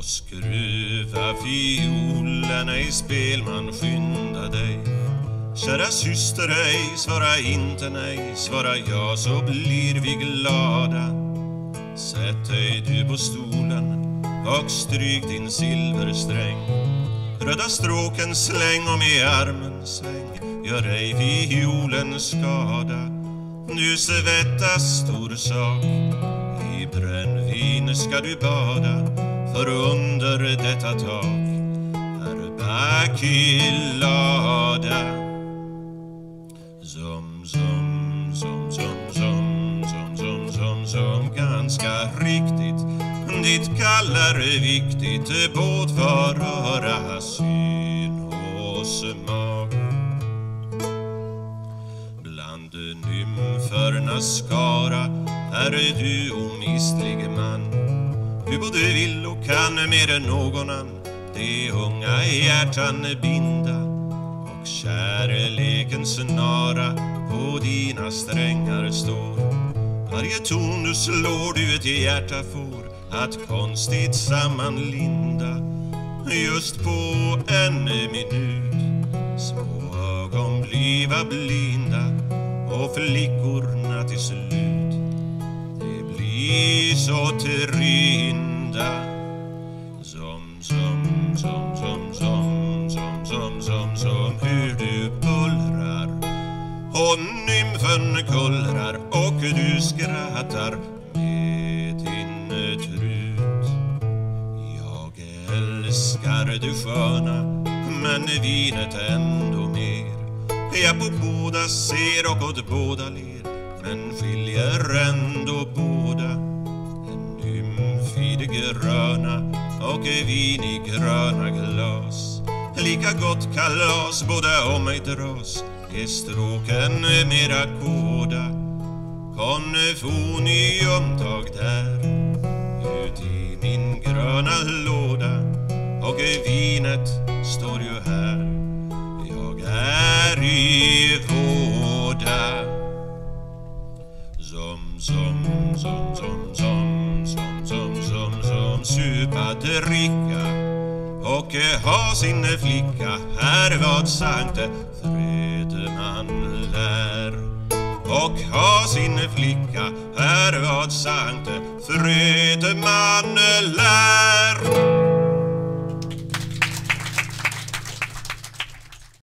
Och Skruva fiolerna i spel, man skynda dig. Kära syster, ej, svara inte nej Svara ja, så blir vi glada. Sätt dig du på stolen och stryk din silversträng. Röda stråken släng och med armen sväng. Gör ej fiolen skada. Nu svettas stor sak. I brännvin ska du bada. För under detta tak är Bakilada Zum, zum, zum, zum, zum, zum, zum, zum, zum Ganska riktigt. Ditt kall är viktigt Båt för öra, syn och smak Bland nymfernas skara är du omistlig man. Du både vill och kan mer än någon annan. Det unga hjärtan binda och kärlekens snara på dina strängar står. Varje ton du slår du ett hjärta får att konstigt sammanlinda. Just på en minut små ögon bliva blinda och flickorna till slut det blir trinda som, som, som, som, som, som, som, som, som hur du bullrar. Och nymfen kullrar och du skrattar med din trut. Jag älskar du sköna men vinet ändå mer. Jag på båda ser och åt båda ler men skiljer och vin i gröna glas. Lika gott kalas båda om mig dras är stråken mera kåda? Konfoniumtag där. Ut i min gröna låda. Och vinet står ju här. Jag är i våda. som, som, som, som, som, supa, dricka och eh, ha sin flicka. Här vad Sankte Fredman lär. Och ha sin flicka. Här vad Sankte Fredman lär.